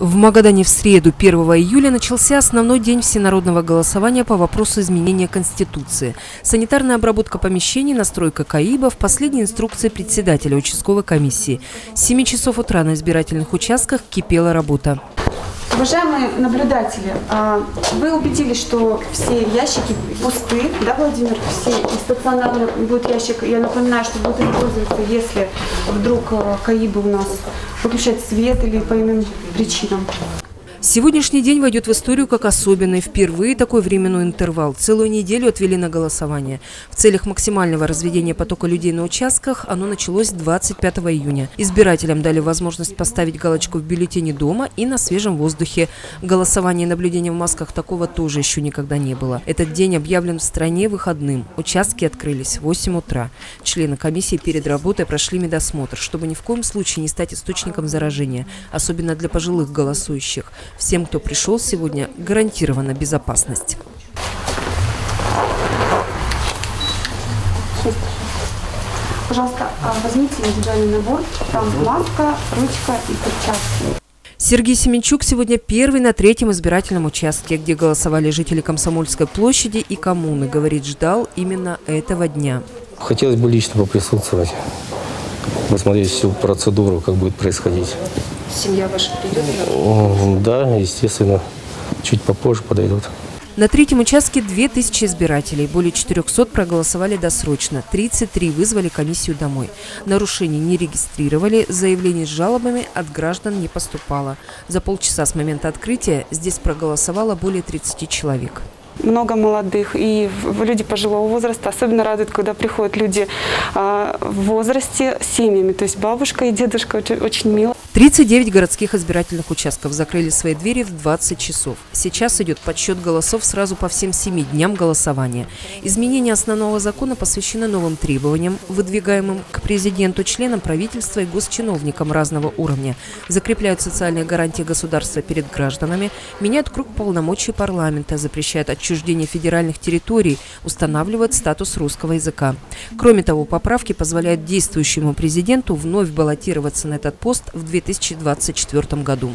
В Магадане в среду, 1 июля, начался основной день всенародного голосования по вопросу изменения Конституции. Санитарная обработка помещений, настройка КАИБа в последней инструкции председателя участковой комиссии. С 7 часов утра на избирательных участках кипела работа. Уважаемые наблюдатели, а, вы убедились, что все ящики пусты, да, Владимир? Все и стационарный будет ящик. Я напоминаю, что будет использоваться, если вдруг а, КАИБы у нас выключать свет или по иным причинам. Сегодняшний день войдет в историю как особенный. Впервые такой временной интервал. Целую неделю отвели на голосование. В целях максимального разведения потока людей на участках оно началось 25 июня. Избирателям дали возможность поставить галочку в бюллетене дома и на свежем воздухе. Голосование и наблюдение в масках такого тоже еще никогда не было. Этот день объявлен в стране выходным. Участки открылись в 8 утра. Члены комиссии перед работой прошли медосмотр, чтобы ни в коем случае не стать источником заражения, особенно для пожилых голосующих. Всем, кто пришел сегодня, гарантирована безопасность. Пожалуйста, а возьмите индивидуальный набор. Там маска, ручка и перчатки. Сергей Семенчук сегодня первый на третьем избирательном участке, где голосовали жители Комсомольской площади и коммуны. Говорит, ждал именно этого дня. Хотелось бы лично поприсутствовать, посмотреть всю процедуру, как будет происходить. Семья ваша придет? Да, естественно, чуть попозже подойдут. На третьем участке 2000 избирателей. Более 400 проголосовали досрочно. 33 вызвали комиссию домой. Нарушений не регистрировали, заявлений с жалобами от граждан не поступало. За полчаса с момента открытия здесь проголосовало более 30 человек много молодых и люди пожилого возраста. Особенно радует, когда приходят люди а, в возрасте с семьями, то есть бабушка и дедушка, очень, очень мило. 39 городских избирательных участков закрыли свои двери в 20 часов. Сейчас идет подсчет голосов сразу по всем семи дням голосования. Изменение основного закона посвящено новым требованиям, выдвигаемым к президенту, членам правительства и госчиновникам разного уровня. Закрепляют социальные гарантии государства перед гражданами, меняют круг полномочий парламента, запрещают отчуждение федеральных территорий, устанавливают статус русского языка. Кроме того, поправки позволяют действующему президенту вновь баллотироваться на этот пост в 2020 2024 году.